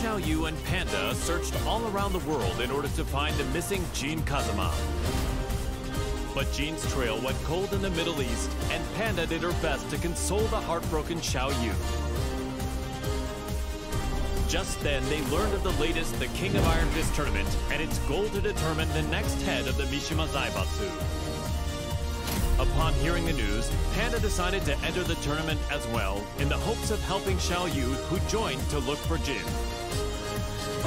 Xiao Yu and Panda searched all around the world in order to find the missing Jin Kazama. But Jin's trail went cold in the Middle East, and Panda did her best to console the heartbroken Xiao Yu. Just then, they learned of the latest The King of Iron Fist tournament and its goal to determine the next head of the Mishima Zaibatsu. Upon hearing the news, Panda decided to enter the tournament as well in the hopes of helping Xiao Yu, who joined to look for Jin.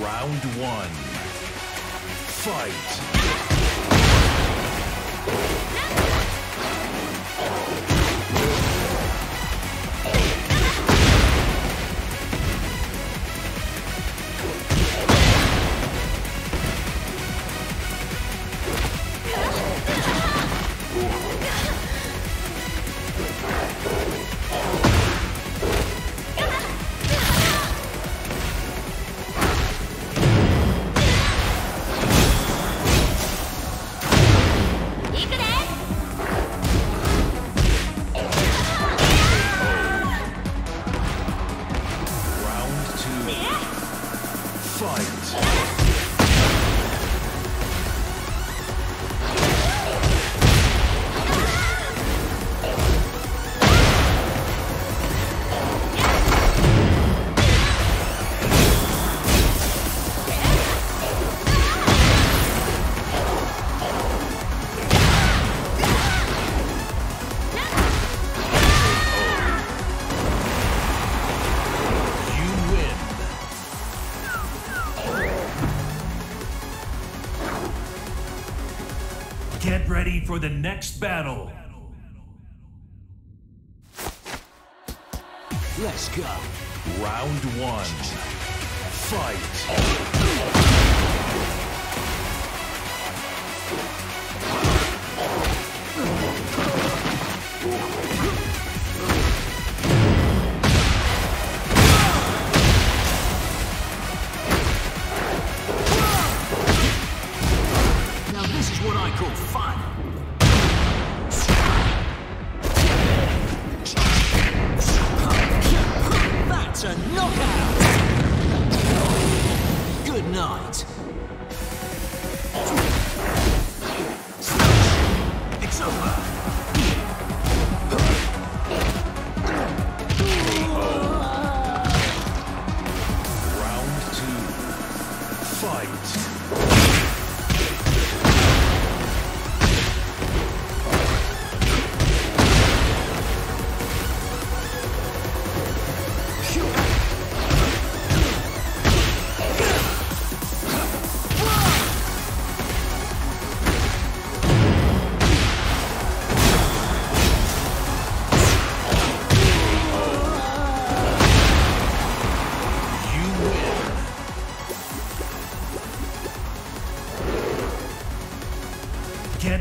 Round one. Fight. Get ready for the next battle. let's go. Round one. Fight. Knockout. Good night. It's over.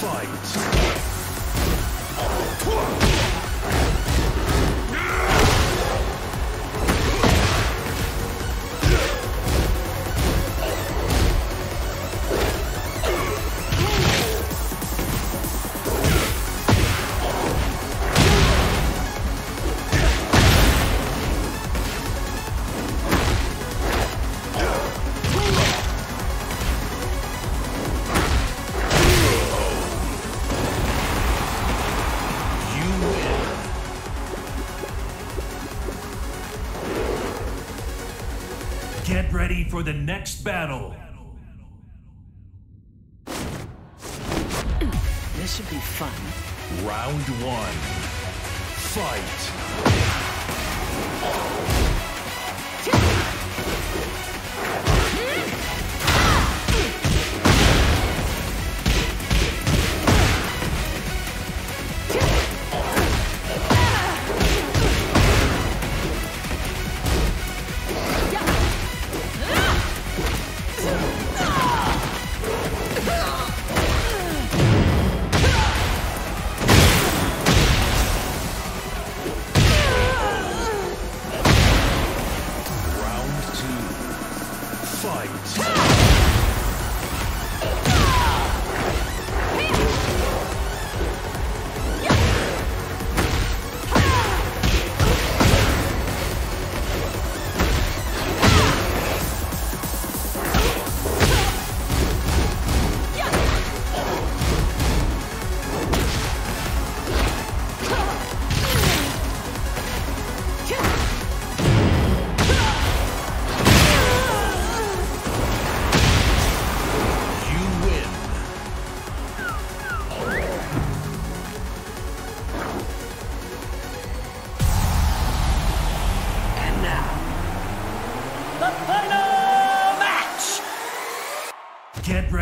Fight. Ready for the next battle. This should be fun. Round one. Fight.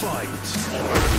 Fight.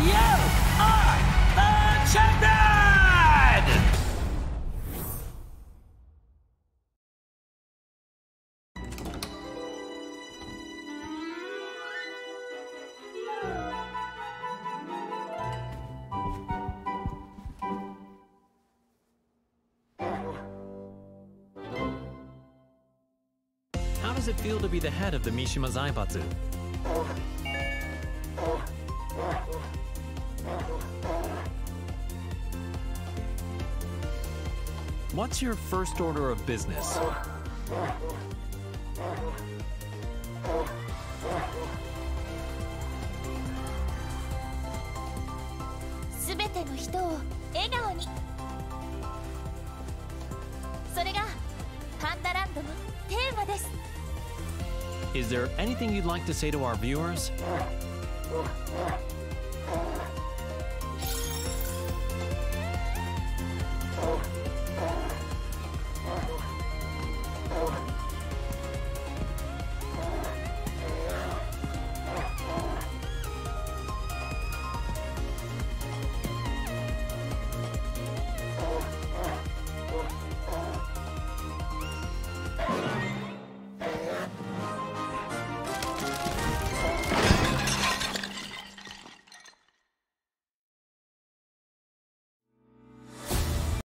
You are the champion! How does it feel to be the head of the Mishima Zaibatsu? What's your first order of business? Is there anything you'd like to say to our viewers?